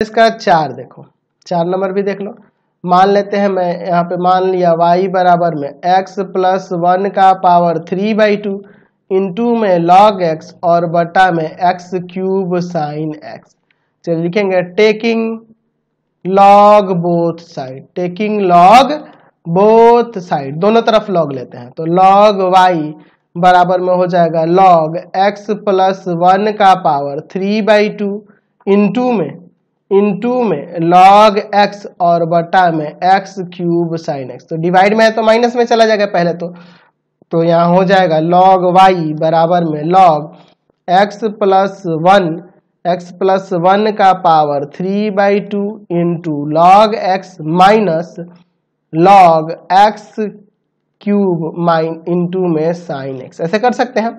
इसका चार देखो। चार नंबर भी देख लो। मान लेते हैं मैं यहाँ पे मान लिया y बराबर में x प्लस वन का power three by two into में log x और बटा में x क्यूब साइन x चलिए लिखेंगे taking log both side taking log both side दोनों तरफ़ log लेते हैं। तो log y बराबर में हो जाएगा log x प्लस वन का power three by two into में। इंटू में लॉग एक्स और बटा में एक्स क्यूब साइन एक्स तो डिवाइड में है तो माइनस में चला जाएगा पहले तो। तो यहाँ हो जाएगा लॉग वाई बराबर में log X plus one X plus one का power three by two into log X minus log X cube minus into में साइन एक्स ऐसे कर सकते हैं।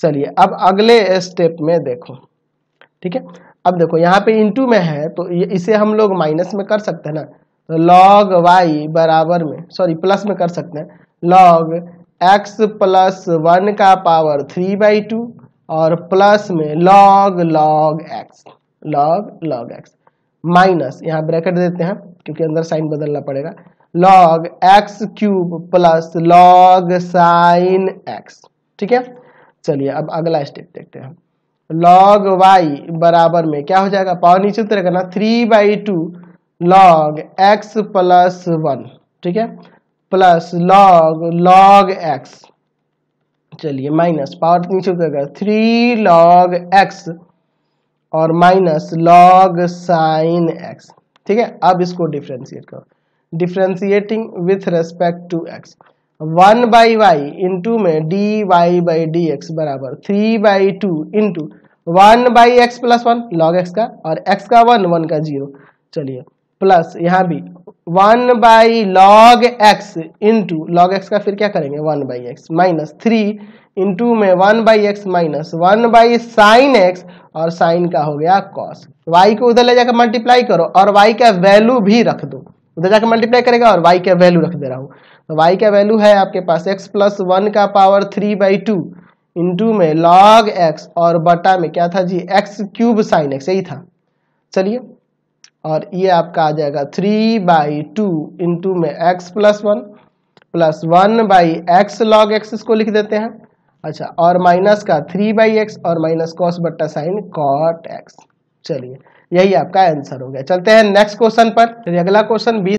चलिए, अब अगले स्टेप में देखो। ठीक है? अब देखो, यहाँ पे इंटू में है तो इसे हम लोग माइनस में कर सकते हैं ना? तो लॉग वाई बराबर में सॉरी प्लस में कर सकते हैं। लॉग एक्स प्लस वन का पावर थ्री बाई टू और प्लस में log log X log log X minus यहाँ ब्रैकेट देते हैं, क्योंकि अंदर साइन बदलना पड़ेगा। Log X cube plus log sine X ठीक है? चलिए, अब अगला स्टेप देखते हैं लॉग वाई बराबर में, क्या हो जाएगा? पावर नीचे उतरेगा ना three by two log X plus one ठीक है? प्लस लॉग लॉग एक्स चलिए माइनस पावर नीचे उतरेगा थ्री लॉग एक्स और माइनस लॉग साइन एक्स ठीक है? अब इसको डिफ्रेंशिएट करो। Differentiating with respect to X one by Y into में D Y by D X बराबर three by two into one by X plus one log X का और एक्स का वन वन का ज़ीरो चलिए प्लस यहाँ भी one by log X into log X का फिर क्या करेंगे? One by X minus three into में one by X minus one by sine X और साइन का हो गया कॉस वाई को उधर ले जाकर मल्टीप्लाई करो और वाई का वैल्यू भी रख दो। उधर जाकर मल्टीप्लाई करेगा और वाई का वैल्यू रख दे रहा हूँ। तो वाई का वैल्यू है आपके पास एक्स प्लस वन का power three by two into में लॉग एक्स और बटा में क्या था जी? एक्स क्यूब साइन एक्स यही था। चलिए, और ये आपका आ जाएगा थ्री बाई टू इंटू में X plus one plus one by X log X इसको लिख देते हैं। अच्छा और माइनस का थ्री बाई एक्स और माइनस कॉस बट्टा साइन कॉट एक्स चलिए, यही आपका आंसर हो गया। चलते हैं नेक्स्ट क्वेश्चन पर। अगला क्वेश्चन बीस